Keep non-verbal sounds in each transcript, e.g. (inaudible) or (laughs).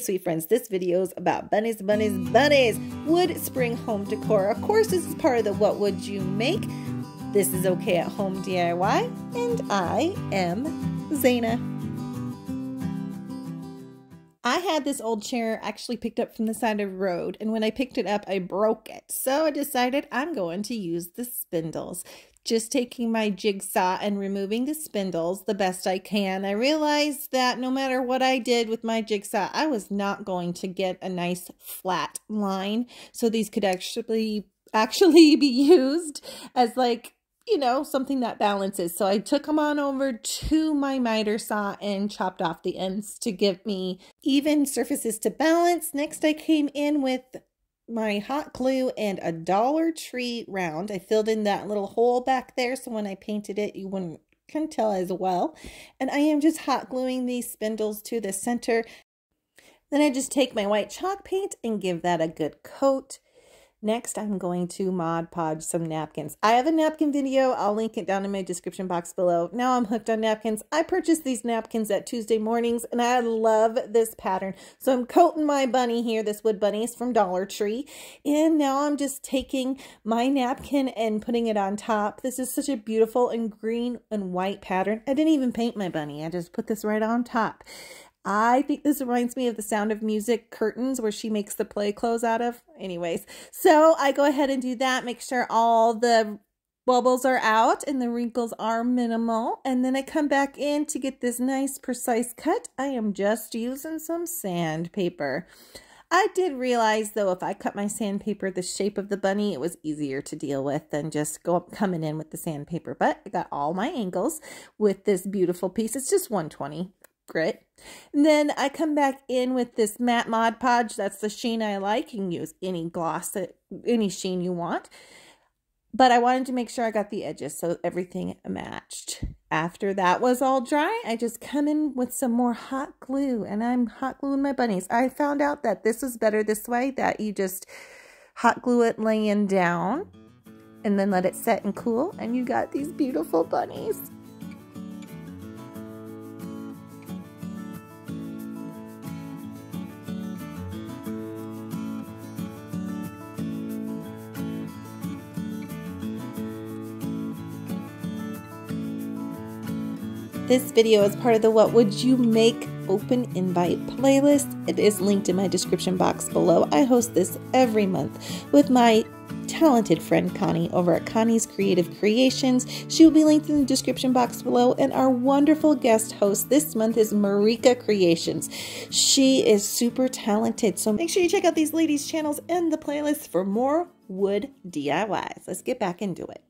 Sweet friends, this video is about bunnies, bunnies, bunnies, wood spring home decor. Of course, this is part of the What Wood You Make? This is okay at home DIY, and I am Zana. I had this old chair actually picked up from the side of the road, and when I picked it up, I broke it. So I decided I'm going to use the spindles just taking my jigsaw and removing the spindles the best I can. I realized that no matter what I did with my jigsaw, I was not going to get a nice flat line. So these could actually actually (laughs) be used as like you know, something that balances. So I took them on over to my miter saw and chopped off the ends to give me even surfaces to balance. Next, I came in with my hot glue and a Dollar Tree round. I filled in that little hole back there so when I painted it you wouldn't can tell as well. And I am just hot gluing these spindles to the center. Then I just take my white chalk paint and give that a good coat. Next, I'm going to Mod Podge some napkins. I have a napkin video. I'll link it down in my description box below. Now I'm hooked on napkins. I purchased these napkins at Tuesday mornings, and I love this pattern. So I'm coating my bunny here. This wood bunny is from Dollar Tree. And now I'm just taking my napkin and putting it on top. This is such a beautiful and green and white pattern. I didn't even paint my bunny. I just put this right on top. I think this reminds me of the Sound of Music curtains where she makes the play clothes out of. Anyways, so I go ahead and do that. Make sure all the bubbles are out and the wrinkles are minimal. And then I come back in to get this nice precise cut. I am just using some sandpaper. I did realize though if I cut my sandpaper the shape of the bunny, it was easier to deal with than just go up coming in with the sandpaper. But I got all my angles with this beautiful piece. It's just 120 grit. And then I come back in with this matte Mod Podge. That's the sheen I like. You can use any gloss, that, any sheen you want. But I wanted to make sure I got the edges so everything matched. After that was all dry, I just come in with some more hot glue. And I'm hot gluing my bunnies. I found out that this is better this way, that you just hot glue it laying down and then let it set and cool. And you got these beautiful bunnies. This video is part of the What Wood You Make Open Invite playlist. It is linked in my description box below. I host this every month with my talented friend Connie over at Connie's Creative Creations. She will be linked in the description box below. And our wonderful guest host this month is Marika Creations. She is super talented. So make sure you check out these ladies' channels and the playlist for more wood DIYs. Let's get back into it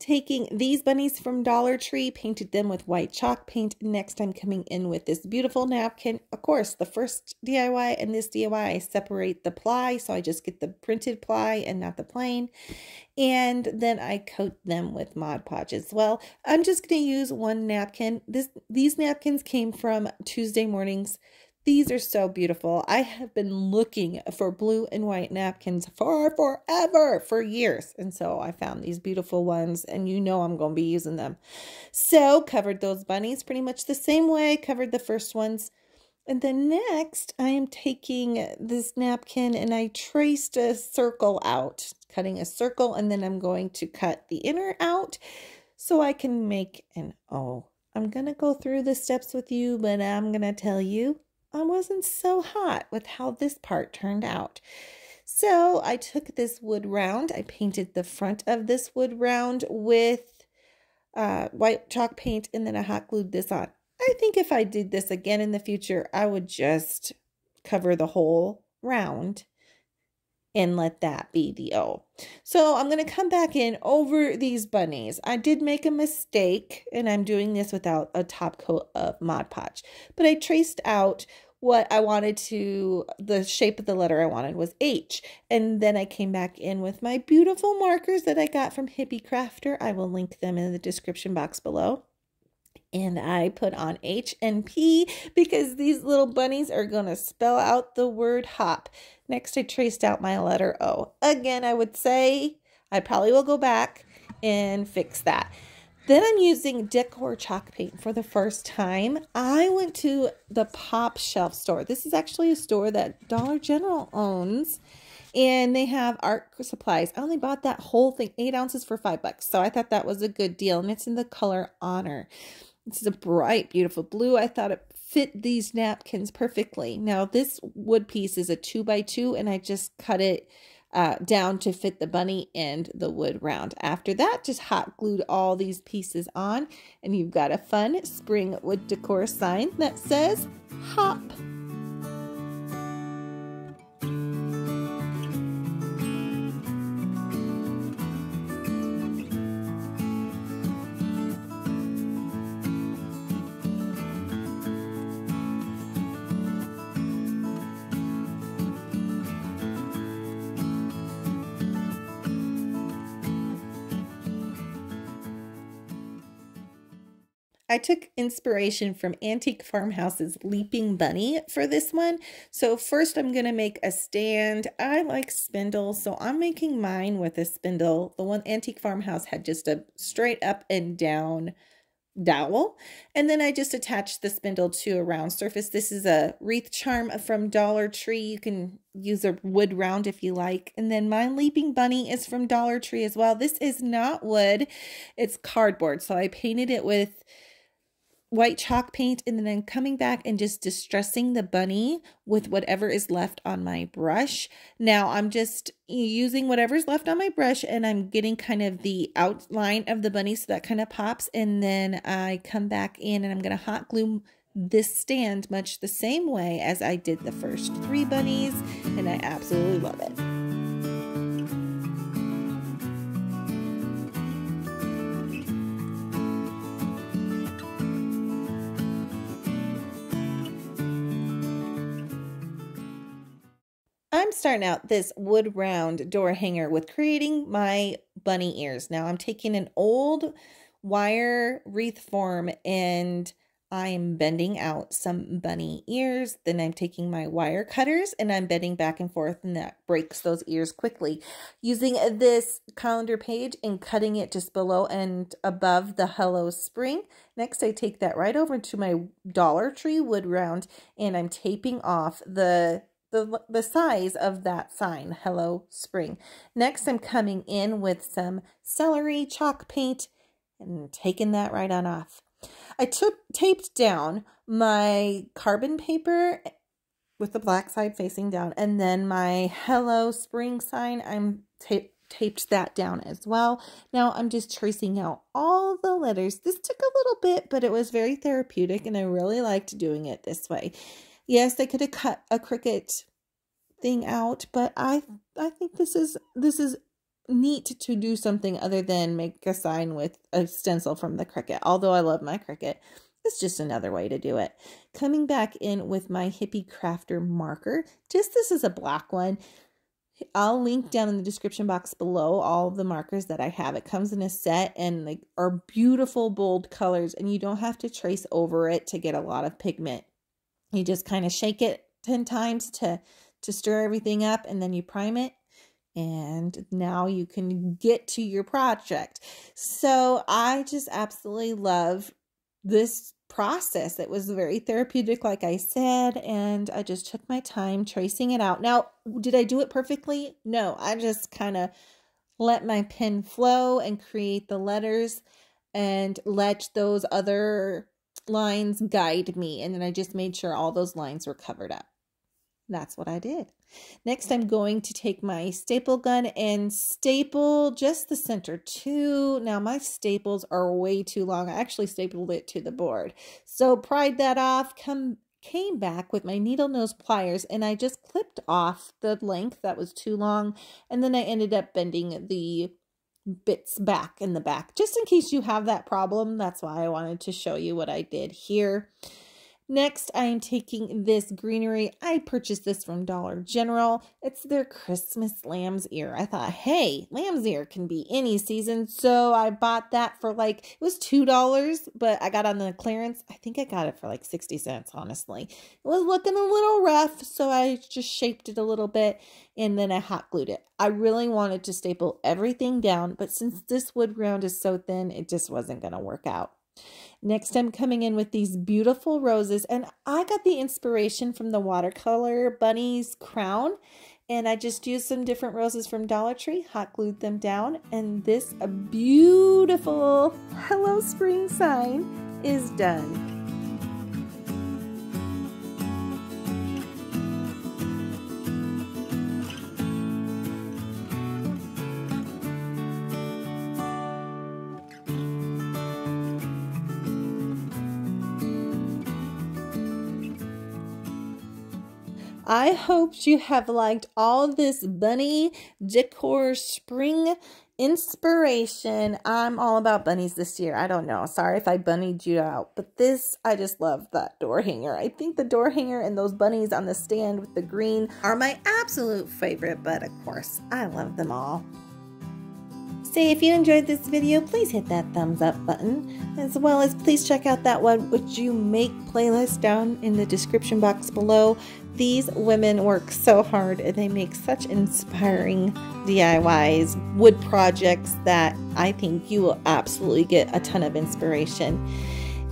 taking these bunnies from Dollar Tree, painted them with white chalk paint. Next, I'm coming in with this beautiful napkin. Of course, the first DIY and this DIY, I separate the ply, so I just get the printed ply and not the plain. And then I coat them with Mod Podge as well. I'm just going to use one napkin. This These napkins came from Tuesday Mornings these are so beautiful. I have been looking for blue and white napkins for forever, for years. And so I found these beautiful ones and you know I'm going to be using them. So covered those bunnies pretty much the same way, I covered the first ones. And then next I am taking this napkin and I traced a circle out, cutting a circle, and then I'm going to cut the inner out so I can make an O. I'm going to go through the steps with you, but I'm going to tell you I wasn't so hot with how this part turned out. So I took this wood round. I painted the front of this wood round with uh, white chalk paint and then I hot glued this on. I think if I did this again in the future, I would just cover the whole round and let that be the O. So I'm going to come back in over these bunnies. I did make a mistake and I'm doing this without a top coat of Mod Podge, but I traced out what I wanted to, the shape of the letter I wanted was H. And then I came back in with my beautiful markers that I got from Hippie Crafter. I will link them in the description box below and I put on H and P because these little bunnies are going to spell out the word hop. Next, I traced out my letter O. Again, I would say I probably will go back and fix that. Then I'm using Decor chalk paint for the first time. I went to the Pop Shelf store. This is actually a store that Dollar General owns. And they have art supplies. I only bought that whole thing, eight ounces for five bucks. So I thought that was a good deal. And it's in the color Honor. This is a bright, beautiful blue. I thought it fit these napkins perfectly. Now this wood piece is a two by two and I just cut it uh, down to fit the bunny and the wood round. After that, just hot glued all these pieces on and you've got a fun spring wood decor sign that says hop. I took inspiration from Antique Farmhouse's Leaping Bunny for this one. So first I'm going to make a stand. I like spindles, so I'm making mine with a spindle. The one Antique Farmhouse had just a straight up and down dowel. And then I just attached the spindle to a round surface. This is a wreath charm from Dollar Tree. You can use a wood round if you like. And then my Leaping Bunny is from Dollar Tree as well. This is not wood, it's cardboard. So I painted it with white chalk paint and then coming back and just distressing the bunny with whatever is left on my brush. Now I'm just using whatever's left on my brush and I'm getting kind of the outline of the bunny so that kind of pops and then I come back in and I'm going to hot glue this stand much the same way as I did the first three bunnies and I absolutely love it. Starting out this wood round door hanger with creating my bunny ears. Now I'm taking an old wire wreath form and I'm bending out some bunny ears. Then I'm taking my wire cutters and I'm bending back and forth and that breaks those ears quickly. Using this calendar page and cutting it just below and above the Hello Spring. Next I take that right over to my Dollar Tree wood round and I'm taping off the the, the size of that sign, Hello Spring. Next, I'm coming in with some celery chalk paint and taking that right on off. I took taped down my carbon paper with the black side facing down and then my Hello Spring sign, I'm taped taped that down as well. Now I'm just tracing out all the letters. This took a little bit, but it was very therapeutic and I really liked doing it this way. Yes, they could have cut a Cricut thing out, but I I think this is this is neat to do something other than make a sign with a stencil from the Cricut. Although I love my Cricut, it's just another way to do it. Coming back in with my Hippie Crafter marker, just this is a black one. I'll link down in the description box below all the markers that I have. It comes in a set and like are beautiful bold colors and you don't have to trace over it to get a lot of pigment. You just kind of shake it 10 times to, to stir everything up and then you prime it and now you can get to your project. So I just absolutely love this process. It was very therapeutic, like I said, and I just took my time tracing it out. Now, did I do it perfectly? No, I just kind of let my pen flow and create the letters and let those other lines guide me. And then I just made sure all those lines were covered up. That's what I did. Next, I'm going to take my staple gun and staple just the center two. Now, my staples are way too long. I actually stapled it to the board. So, pried that off, come came back with my needle nose pliers and I just clipped off the length that was too long and then I ended up bending the bits back in the back. Just in case you have that problem that's why I wanted to show you what I did here Next, I am taking this greenery. I purchased this from Dollar General. It's their Christmas lamb's ear. I thought, hey, lamb's ear can be any season. So I bought that for like, it was $2, but I got on the clearance. I think I got it for like 60 cents, honestly. It was looking a little rough, so I just shaped it a little bit and then I hot glued it. I really wanted to staple everything down, but since this wood round is so thin, it just wasn't going to work out. Next, I'm coming in with these beautiful roses, and I got the inspiration from the watercolor bunny's crown, and I just used some different roses from Dollar Tree, hot glued them down, and this beautiful Hello Spring sign is done. I hope you have liked all this bunny decor spring inspiration. I'm all about bunnies this year. I don't know. Sorry if I bunnied you out, but this, I just love that door hanger. I think the door hanger and those bunnies on the stand with the green are my absolute favorite, but of course, I love them all. Say if you enjoyed this video, please hit that thumbs up button, as well as please check out that What Wood You Make playlist down in the description box below. These women work so hard and they make such inspiring DIYs, wood projects that I think you will absolutely get a ton of inspiration.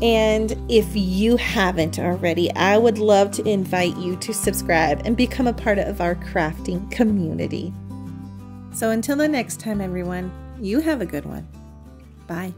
And if you haven't already, I would love to invite you to subscribe and become a part of our crafting community. So until the next time, everyone, you have a good one. Bye.